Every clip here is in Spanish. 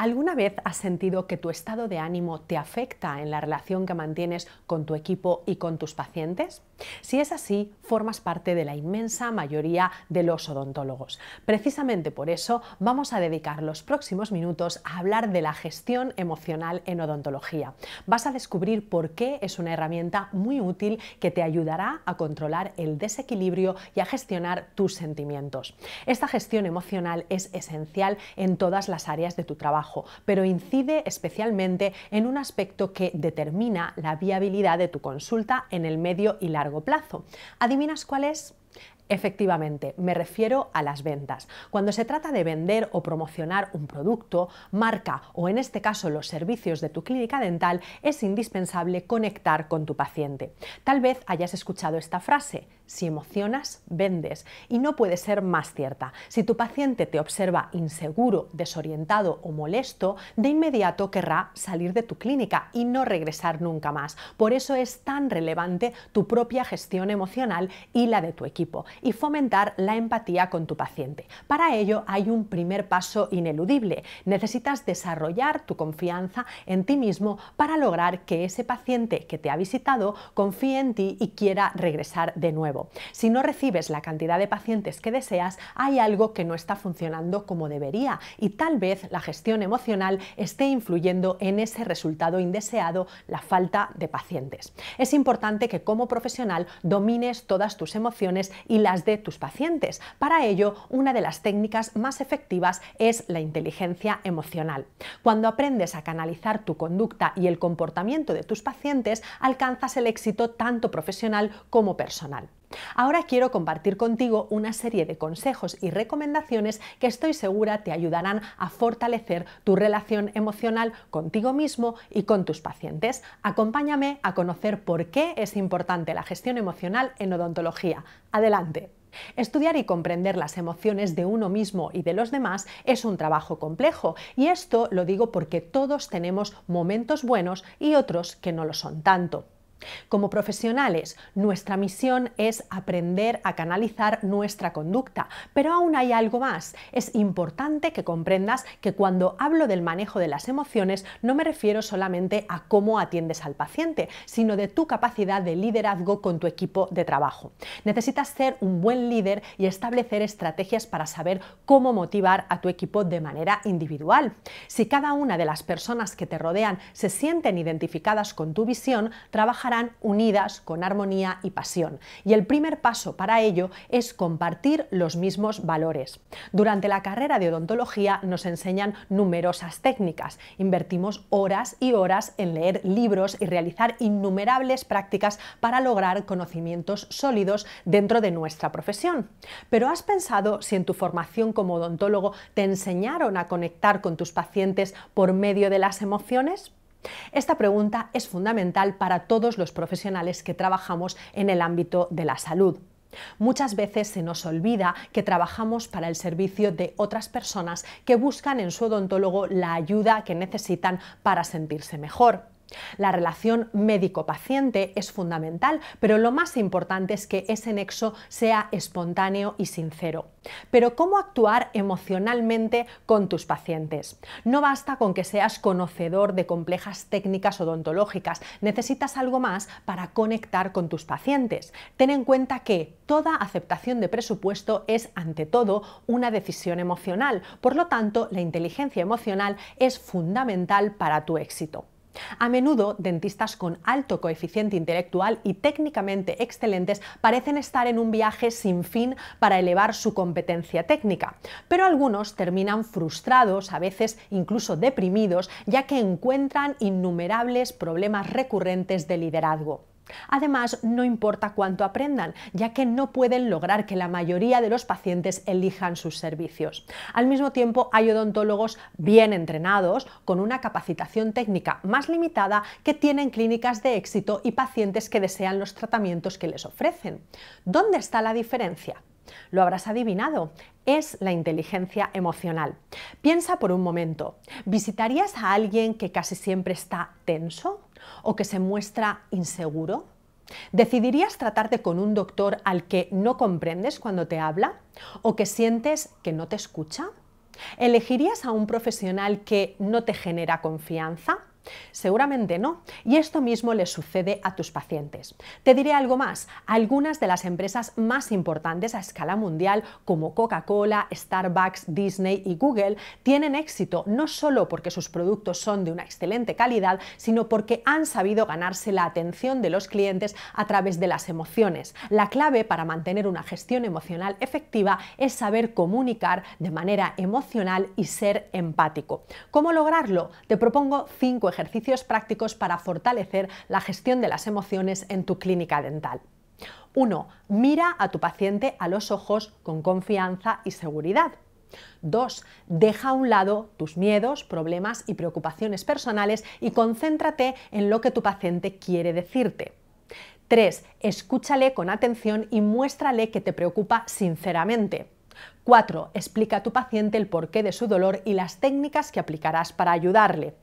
¿Alguna vez has sentido que tu estado de ánimo te afecta en la relación que mantienes con tu equipo y con tus pacientes? Si es así, formas parte de la inmensa mayoría de los odontólogos. Precisamente por eso vamos a dedicar los próximos minutos a hablar de la gestión emocional en odontología. Vas a descubrir por qué es una herramienta muy útil que te ayudará a controlar el desequilibrio y a gestionar tus sentimientos. Esta gestión emocional es esencial en todas las áreas de tu trabajo, pero incide especialmente en un aspecto que determina la viabilidad de tu consulta en el medio y largo plazo. ¿Adivinas cuál es? Efectivamente, me refiero a las ventas. Cuando se trata de vender o promocionar un producto, marca o en este caso los servicios de tu clínica dental, es indispensable conectar con tu paciente. Tal vez hayas escuchado esta frase, si emocionas, vendes. Y no puede ser más cierta. Si tu paciente te observa inseguro, desorientado o molesto, de inmediato querrá salir de tu clínica y no regresar nunca más. Por eso es tan relevante tu propia gestión emocional y la de tu equipo y fomentar la empatía con tu paciente. Para ello hay un primer paso ineludible. Necesitas desarrollar tu confianza en ti mismo para lograr que ese paciente que te ha visitado confíe en ti y quiera regresar de nuevo. Si no recibes la cantidad de pacientes que deseas, hay algo que no está funcionando como debería y tal vez la gestión emocional esté influyendo en ese resultado indeseado, la falta de pacientes. Es importante que como profesional domines todas tus emociones y la de tus pacientes. Para ello, una de las técnicas más efectivas es la inteligencia emocional. Cuando aprendes a canalizar tu conducta y el comportamiento de tus pacientes, alcanzas el éxito tanto profesional como personal. Ahora quiero compartir contigo una serie de consejos y recomendaciones que estoy segura te ayudarán a fortalecer tu relación emocional contigo mismo y con tus pacientes. Acompáñame a conocer por qué es importante la gestión emocional en odontología. Adelante. Estudiar y comprender las emociones de uno mismo y de los demás es un trabajo complejo y esto lo digo porque todos tenemos momentos buenos y otros que no lo son tanto. Como profesionales, nuestra misión es aprender a canalizar nuestra conducta, pero aún hay algo más. Es importante que comprendas que cuando hablo del manejo de las emociones no me refiero solamente a cómo atiendes al paciente, sino de tu capacidad de liderazgo con tu equipo de trabajo. Necesitas ser un buen líder y establecer estrategias para saber cómo motivar a tu equipo de manera individual. Si cada una de las personas que te rodean se sienten identificadas con tu visión, unidas con armonía y pasión. Y el primer paso para ello es compartir los mismos valores. Durante la carrera de odontología nos enseñan numerosas técnicas. Invertimos horas y horas en leer libros y realizar innumerables prácticas para lograr conocimientos sólidos dentro de nuestra profesión. Pero ¿has pensado si en tu formación como odontólogo te enseñaron a conectar con tus pacientes por medio de las emociones? Esta pregunta es fundamental para todos los profesionales que trabajamos en el ámbito de la salud. Muchas veces se nos olvida que trabajamos para el servicio de otras personas que buscan en su odontólogo la ayuda que necesitan para sentirse mejor. La relación médico-paciente es fundamental, pero lo más importante es que ese nexo sea espontáneo y sincero. Pero ¿cómo actuar emocionalmente con tus pacientes? No basta con que seas conocedor de complejas técnicas odontológicas, necesitas algo más para conectar con tus pacientes. Ten en cuenta que toda aceptación de presupuesto es, ante todo, una decisión emocional. Por lo tanto, la inteligencia emocional es fundamental para tu éxito. A menudo, dentistas con alto coeficiente intelectual y técnicamente excelentes parecen estar en un viaje sin fin para elevar su competencia técnica, pero algunos terminan frustrados, a veces incluso deprimidos, ya que encuentran innumerables problemas recurrentes de liderazgo. Además, no importa cuánto aprendan, ya que no pueden lograr que la mayoría de los pacientes elijan sus servicios. Al mismo tiempo, hay odontólogos bien entrenados, con una capacitación técnica más limitada, que tienen clínicas de éxito y pacientes que desean los tratamientos que les ofrecen. ¿Dónde está la diferencia? Lo habrás adivinado, es la inteligencia emocional. Piensa por un momento, ¿visitarías a alguien que casi siempre está tenso? o que se muestra inseguro? ¿Decidirías tratarte con un doctor al que no comprendes cuando te habla? ¿O que sientes que no te escucha? ¿Elegirías a un profesional que no te genera confianza? Seguramente no, y esto mismo le sucede a tus pacientes. Te diré algo más, algunas de las empresas más importantes a escala mundial como Coca-Cola, Starbucks, Disney y Google tienen éxito no solo porque sus productos son de una excelente calidad, sino porque han sabido ganarse la atención de los clientes a través de las emociones. La clave para mantener una gestión emocional efectiva es saber comunicar de manera emocional y ser empático. ¿Cómo lograrlo? Te propongo cinco ejercicios prácticos para fortalecer la gestión de las emociones en tu clínica dental. 1. Mira a tu paciente a los ojos con confianza y seguridad. 2. Deja a un lado tus miedos, problemas y preocupaciones personales y concéntrate en lo que tu paciente quiere decirte. 3. Escúchale con atención y muéstrale que te preocupa sinceramente. 4. Explica a tu paciente el porqué de su dolor y las técnicas que aplicarás para ayudarle.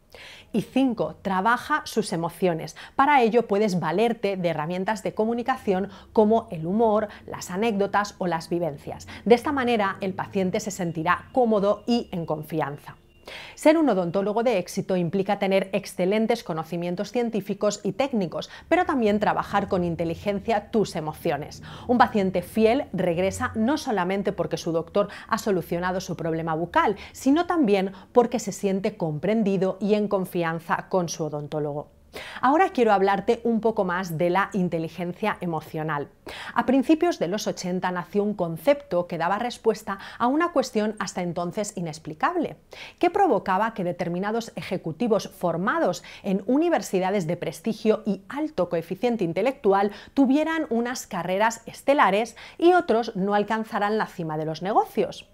Y 5. Trabaja sus emociones. Para ello puedes valerte de herramientas de comunicación como el humor, las anécdotas o las vivencias. De esta manera el paciente se sentirá cómodo y en confianza. Ser un odontólogo de éxito implica tener excelentes conocimientos científicos y técnicos, pero también trabajar con inteligencia tus emociones. Un paciente fiel regresa no solamente porque su doctor ha solucionado su problema bucal, sino también porque se siente comprendido y en confianza con su odontólogo. Ahora quiero hablarte un poco más de la inteligencia emocional. A principios de los 80 nació un concepto que daba respuesta a una cuestión hasta entonces inexplicable, que provocaba que determinados ejecutivos formados en universidades de prestigio y alto coeficiente intelectual tuvieran unas carreras estelares y otros no alcanzaran la cima de los negocios.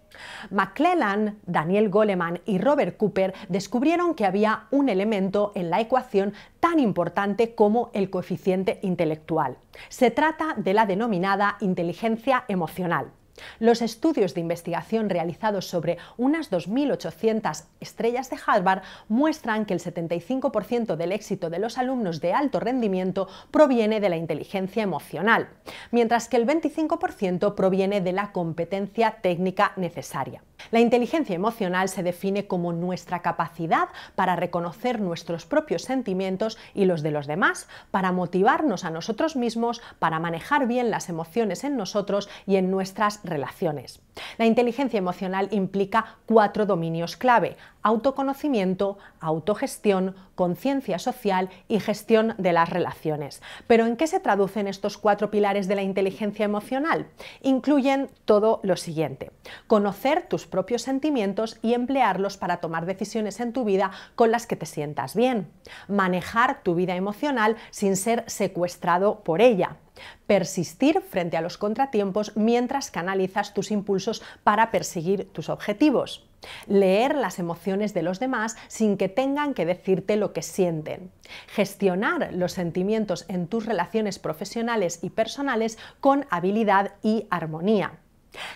McClellan, Daniel Goleman y Robert Cooper descubrieron que había un elemento en la ecuación tan importante como el coeficiente intelectual. Se trata de la denominada inteligencia emocional. Los estudios de investigación realizados sobre unas 2.800 estrellas de Harvard muestran que el 75% del éxito de los alumnos de alto rendimiento proviene de la inteligencia emocional, mientras que el 25% proviene de la competencia técnica necesaria. La inteligencia emocional se define como nuestra capacidad para reconocer nuestros propios sentimientos y los de los demás, para motivarnos a nosotros mismos, para manejar bien las emociones en nosotros y en nuestras relaciones. La inteligencia emocional implica cuatro dominios clave, autoconocimiento, autogestión, conciencia social y gestión de las relaciones. Pero ¿en qué se traducen estos cuatro pilares de la inteligencia emocional? Incluyen todo lo siguiente. Conocer tus propios sentimientos y emplearlos para tomar decisiones en tu vida con las que te sientas bien. Manejar tu vida emocional sin ser secuestrado por ella persistir frente a los contratiempos mientras canalizas tus impulsos para perseguir tus objetivos. Leer las emociones de los demás sin que tengan que decirte lo que sienten. Gestionar los sentimientos en tus relaciones profesionales y personales con habilidad y armonía.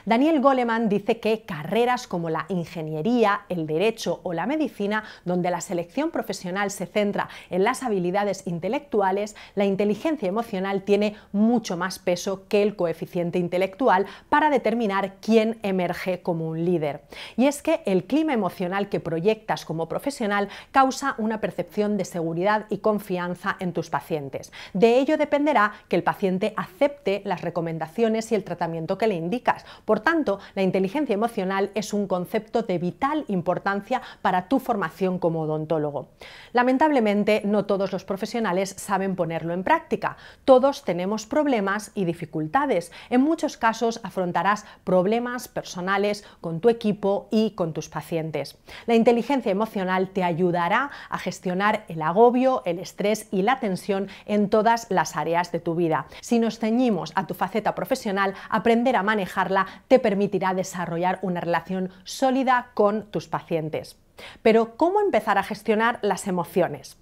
Daniel Goleman dice que carreras como la ingeniería, el derecho o la medicina, donde la selección profesional se centra en las habilidades intelectuales, la inteligencia emocional tiene mucho más peso que el coeficiente intelectual para determinar quién emerge como un líder. Y es que el clima emocional que proyectas como profesional causa una percepción de seguridad y confianza en tus pacientes. De ello dependerá que el paciente acepte las recomendaciones y el tratamiento que le indicas por tanto, la inteligencia emocional es un concepto de vital importancia para tu formación como odontólogo. Lamentablemente, no todos los profesionales saben ponerlo en práctica. Todos tenemos problemas y dificultades. En muchos casos afrontarás problemas personales con tu equipo y con tus pacientes. La inteligencia emocional te ayudará a gestionar el agobio, el estrés y la tensión en todas las áreas de tu vida. Si nos ceñimos a tu faceta profesional, aprender a manejarla te permitirá desarrollar una relación sólida con tus pacientes. Pero, ¿cómo empezar a gestionar las emociones?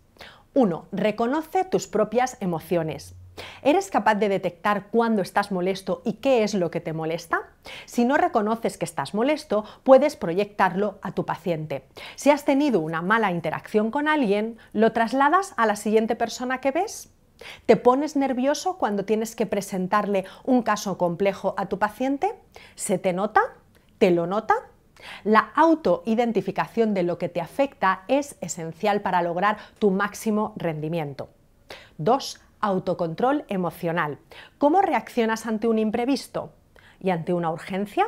1. Reconoce tus propias emociones. ¿Eres capaz de detectar cuándo estás molesto y qué es lo que te molesta? Si no reconoces que estás molesto, puedes proyectarlo a tu paciente. Si has tenido una mala interacción con alguien, ¿lo trasladas a la siguiente persona que ves? ¿Te pones nervioso cuando tienes que presentarle un caso complejo a tu paciente? ¿Se te nota? ¿Te lo nota? La autoidentificación de lo que te afecta es esencial para lograr tu máximo rendimiento. 2. Autocontrol emocional. ¿Cómo reaccionas ante un imprevisto? ¿Y ante una urgencia?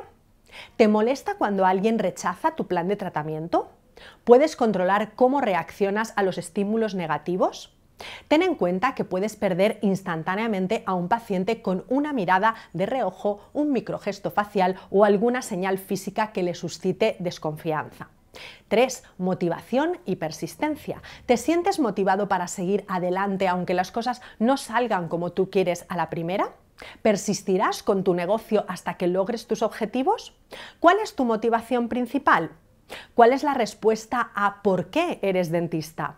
¿Te molesta cuando alguien rechaza tu plan de tratamiento? ¿Puedes controlar cómo reaccionas a los estímulos negativos? Ten en cuenta que puedes perder instantáneamente a un paciente con una mirada de reojo, un microgesto facial o alguna señal física que le suscite desconfianza. 3. Motivación y persistencia. ¿Te sientes motivado para seguir adelante aunque las cosas no salgan como tú quieres a la primera? ¿Persistirás con tu negocio hasta que logres tus objetivos? ¿Cuál es tu motivación principal? ¿Cuál es la respuesta a por qué eres dentista?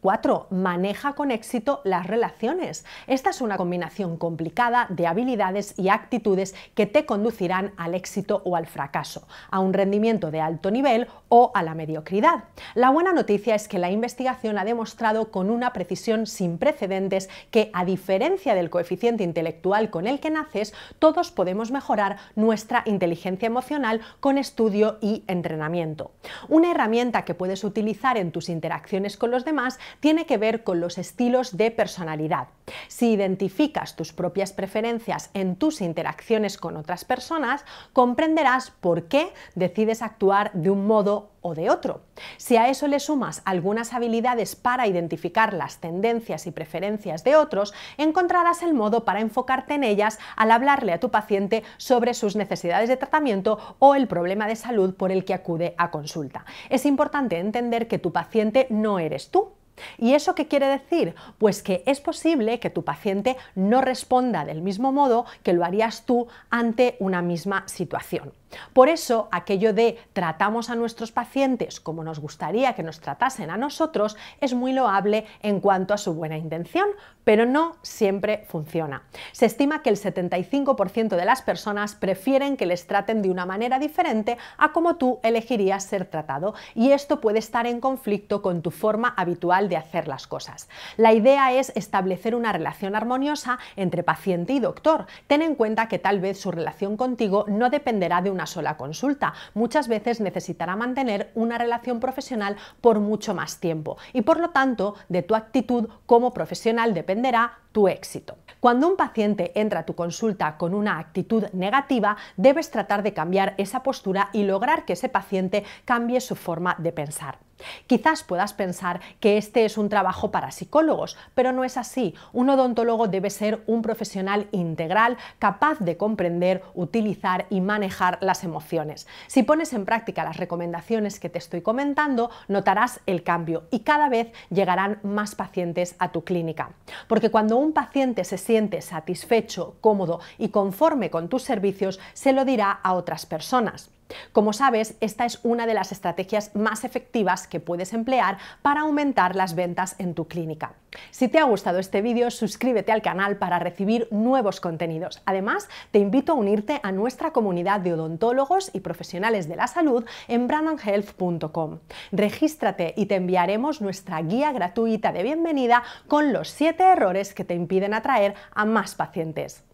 4. Maneja con éxito las relaciones. Esta es una combinación complicada de habilidades y actitudes que te conducirán al éxito o al fracaso, a un rendimiento de alto nivel o a la mediocridad. La buena noticia es que la investigación ha demostrado con una precisión sin precedentes que, a diferencia del coeficiente intelectual con el que naces, todos podemos mejorar nuestra inteligencia emocional con estudio y entrenamiento. Una herramienta que puedes utilizar en tus interacciones con los demás tiene que ver con los estilos de personalidad. Si identificas tus propias preferencias en tus interacciones con otras personas, comprenderás por qué decides actuar de un modo o de otro. Si a eso le sumas algunas habilidades para identificar las tendencias y preferencias de otros, encontrarás el modo para enfocarte en ellas al hablarle a tu paciente sobre sus necesidades de tratamiento o el problema de salud por el que acude a consulta. Es importante entender que tu paciente no eres tú, ¿Y eso qué quiere decir? Pues que es posible que tu paciente no responda del mismo modo que lo harías tú ante una misma situación. Por eso, aquello de tratamos a nuestros pacientes como nos gustaría que nos tratasen a nosotros es muy loable en cuanto a su buena intención, pero no siempre funciona. Se estima que el 75% de las personas prefieren que les traten de una manera diferente a como tú elegirías ser tratado y esto puede estar en conflicto con tu forma habitual de hacer las cosas. La idea es establecer una relación armoniosa entre paciente y doctor. Ten en cuenta que tal vez su relación contigo no dependerá de un una sola consulta. Muchas veces necesitará mantener una relación profesional por mucho más tiempo y por lo tanto de tu actitud como profesional dependerá éxito. Cuando un paciente entra a tu consulta con una actitud negativa, debes tratar de cambiar esa postura y lograr que ese paciente cambie su forma de pensar. Quizás puedas pensar que este es un trabajo para psicólogos, pero no es así. Un odontólogo debe ser un profesional integral capaz de comprender, utilizar y manejar las emociones. Si pones en práctica las recomendaciones que te estoy comentando, notarás el cambio y cada vez llegarán más pacientes a tu clínica. Porque cuando un paciente se siente satisfecho, cómodo y conforme con tus servicios, se lo dirá a otras personas. Como sabes, esta es una de las estrategias más efectivas que puedes emplear para aumentar las ventas en tu clínica. Si te ha gustado este vídeo, suscríbete al canal para recibir nuevos contenidos. Además, te invito a unirte a nuestra comunidad de odontólogos y profesionales de la salud en brandonhealth.com. Regístrate y te enviaremos nuestra guía gratuita de bienvenida con los 7 errores que te impiden atraer a más pacientes.